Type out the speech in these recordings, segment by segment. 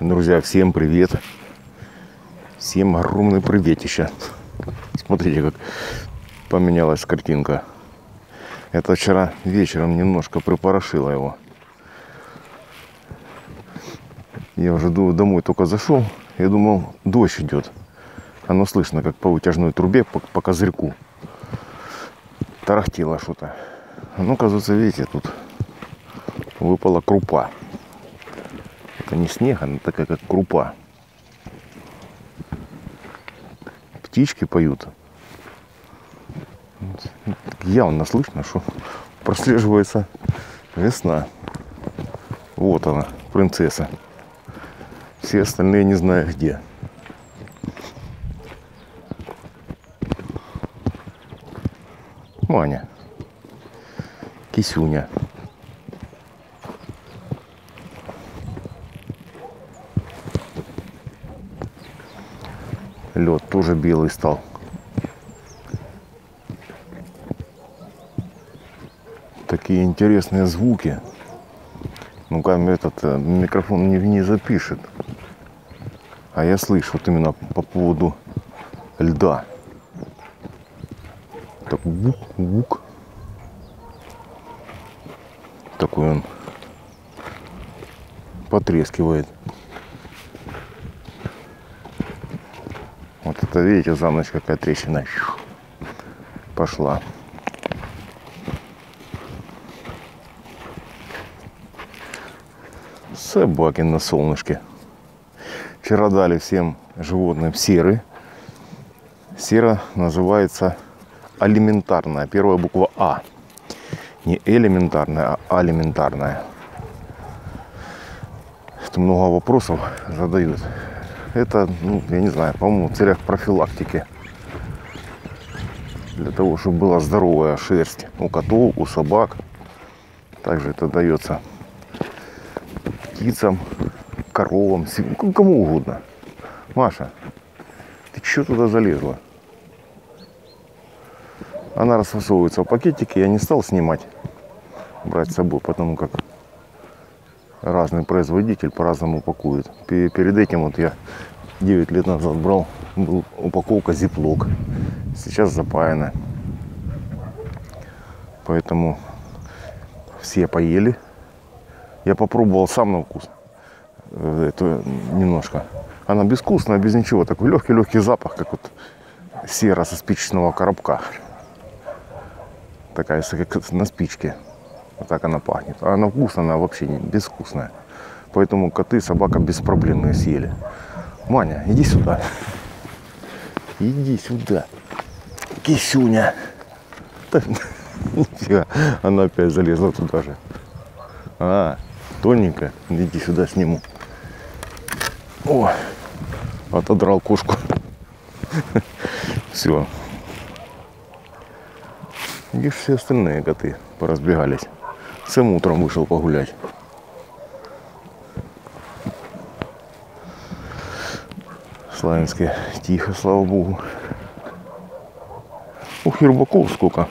Друзья, всем привет. Всем огромный приветище. Смотрите, как поменялась картинка. Это вчера вечером немножко припорошило его. Я уже домой только зашел. Я думал, дождь идет. Оно слышно, как по утяжной трубе, по, по козырьку. Тарахтело что-то. Ну, оказывается, видите, тут выпала крупа. Это не снег, она такая, как крупа. Птички поют. Явно слышно, что прослеживается весна. Вот она, принцесса. Все остальные не знаю где. Маня. Кисюня. Лед тоже белый стал. Такие интересные звуки. Ну-ка, этот э, микрофон не, не запишет. А я слышу вот именно по поводу льда. Так вук-вук. Такой он потрескивает. Это, видите, за ночь какая трещина пошла. Собаки на солнышке. Вчера дали всем животным серы. Сера называется алиментарная. Первая буква А. Не элементарная, а алиментарная. Это много вопросов задают. Это, ну, я не знаю, по-моему, в целях профилактики. Для того, чтобы была здоровая шерсть у котов, у собак. Также это дается птицам, коровам, кому угодно. Маша, ты что туда залезла? Она расфасовывается в пакетике. Я не стал снимать, брать с собой, потому как разный производитель по-разному упакует. Перед этим вот я 9 лет назад брал, был упаковка зиплок. Сейчас запаяна. Поэтому все поели. Я попробовал сам на вкус. Э, это немножко. Она безвкусная, без ничего. Такой легкий-легкий запах, как вот сера со спичечного коробка. Такая, как на спичке. Вот так она пахнет. А она вкусная, она вообще не безвкусная. Поэтому коты, собака без проблем ее съели. Маня, иди сюда. Иди сюда. Кисюня. Нифига, она опять залезла туда же. А, тоненькая. Иди сюда сниму. О, отодрал кошку. Все. И все остальные коты поразбегались. Сам утром вышел погулять. Славянске тихо, слава богу. Ух, рыбаков сколько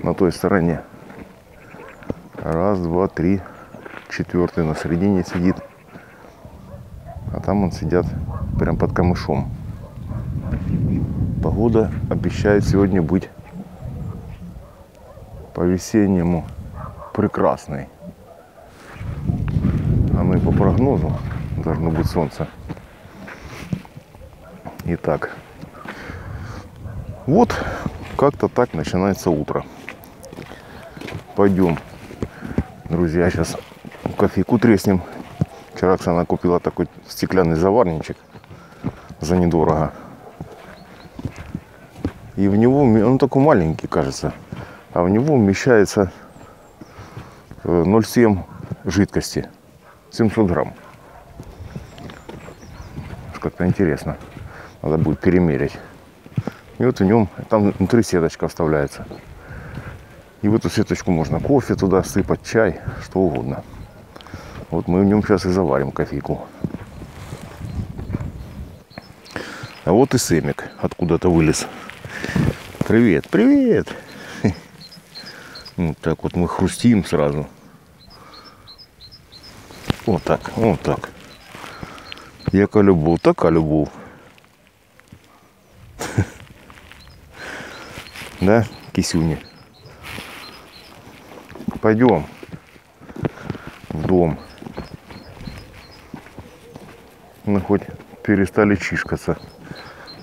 на той стороне. Раз, два, три. Четвертый на середине сидит. А там он сидят прям под камышом. Погода обещает сегодня быть по-весеннему прекрасной. А мы по прогнозу должно быть солнце. Итак, вот как-то так начинается утро. Пойдем, друзья, сейчас кофейку треснем. Вчера Оксана купила такой стеклянный заварничек за недорого. И в него, он такой маленький, кажется, а в него вмещается 0,7 э, жидкости. 700 грамм. Как-то интересно. Надо будет перемерить. И вот в нем, там внутри сеточка вставляется. И в эту сеточку можно кофе туда сыпать, чай, что угодно. Вот мы в нем сейчас и заварим кофейку. А вот и Сэмик откуда-то вылез. Привет, привет! Вот так вот мы хрустим сразу. Вот так, вот так. Яка любов, така любов. Да, кисюни? Пойдем в дом. Мы хоть перестали чишкаться.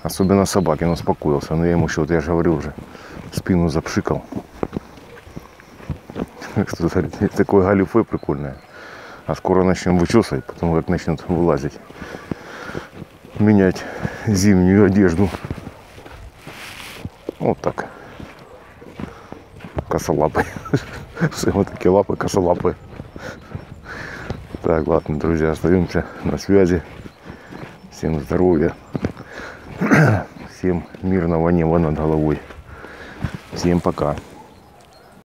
Особенно собаки, он успокоился. Но я ему еще, вот я же говорил уже, спину запшикал. Так что, смотрите, такое галифе прикольное. А скоро начнем вычесывать, потому как начнут вылазить. Менять зимнюю одежду. Вот так. Косолапый. Все вот такие лапы косолапые. Так, ладно, друзья, остаемся на связи. Всем здоровья. Всем мирного неба над головой. Всем пока.